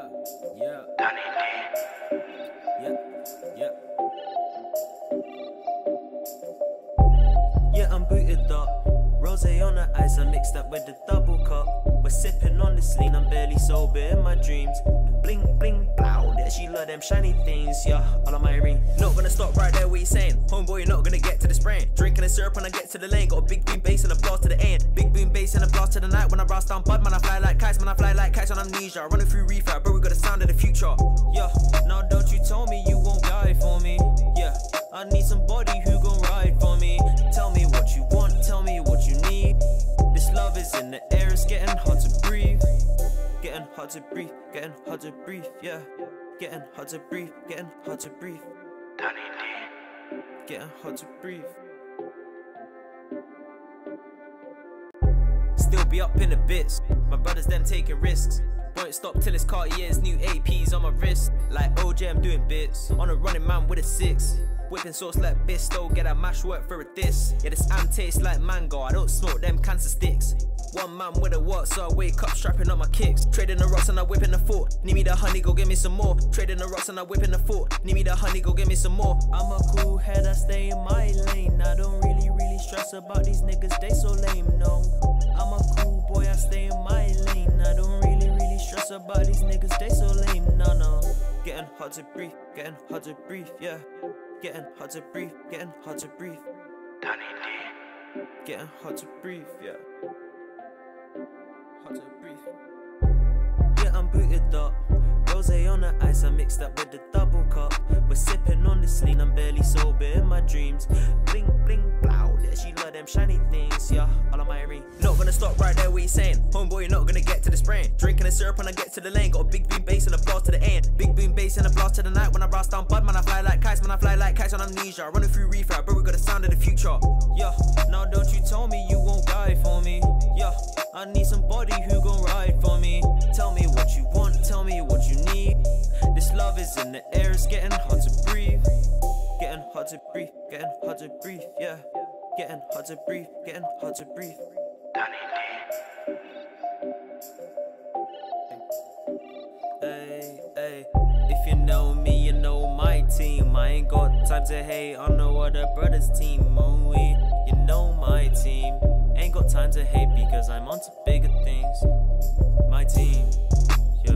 Yeah, yeah. Yeah, yeah. Yeah, I'm booted up. Rose on the ice, I mixed up with the double cup. We're sipping on this lean, I'm barely sober in my dreams. Bling, bling, blow. Yeah, she love them shiny things, yeah. All on my ring. Not gonna stop right there, what you saying? Homeboy, you're not gonna get to the sprain. Drinking the syrup when I get to the lane. Got a big boom bass and a blast to the end. Big boom and a blast to the night. When I blast down bud, man, I fly like kites, man, I fly like kites on amnesia. Running through refab, bro, we got the sound of the future. Yeah, now don't you tell me you won't die for me. Yeah, I need somebody who gon' ride for me. Tell me what you want, tell me what you need. This love is in the air, it's getting hard to breathe. Getting hard to breathe, getting hard to breathe, yeah. Getting hard to breathe, getting hard to breathe. Getting hard to breathe. Still be up in the bits. My brothers them taking risks. Won't stop till it's Cartier's new APs on my wrist. Like OJ, I'm doing bits. On a running man with a six. Whipping sauce like Bisto, get a mash work for a diss. Yeah, this am tastes like mango. I don't smoke them cancer sticks. One man with a what, so I wake up strapping on my kicks. Trading the rocks and I whipping the foot. Need me the honey, go get me some more. Trading the rocks and I whipping the foot. Need me the honey, go get me some more. I'm a cool head, I stay in my lane. I don't stress about these niggas, they so lame, no. I'm a cool boy, I stay in my lane. I don't really, really stress about these niggas, they so lame, no, no. Getting hard to breathe, getting hard to breathe, yeah. Getting hard to breathe, getting hard to breathe. Getting hard to breathe, yeah. Hard to breathe. Yeah, I'm booted up. Rose on the ice, I mixed up with the double cup. We're sipping on this lean, I'm barely sober in my dreams. Them shiny things, yeah. All on my ring. Not gonna stop right there, what you saying? Homeboy, you're not gonna get to the sprain. Drinking the syrup when I get to the lane. Got a big boom bass and a blast to the end. Big boom bass and a blast to the night. When I blast down bud, man, I fly like kites, man, I fly like kites on amnesia. Running through refab, bro, we got the sound of the future. Yeah, now don't you tell me you won't die for me. Yeah, I need somebody who gon' ride for me. Tell me what you want, tell me what you need. This love is in the air, it's getting hard to breathe. Getting hard to breathe, getting hard to breathe, yeah. Getting hard to breathe, getting hard to breathe. Hey, hey, if you know me, you know my team. I ain't got time to hate on no other brother's team. Only you know my team. Ain't got time to hate because I'm on to bigger things. My team, yeah.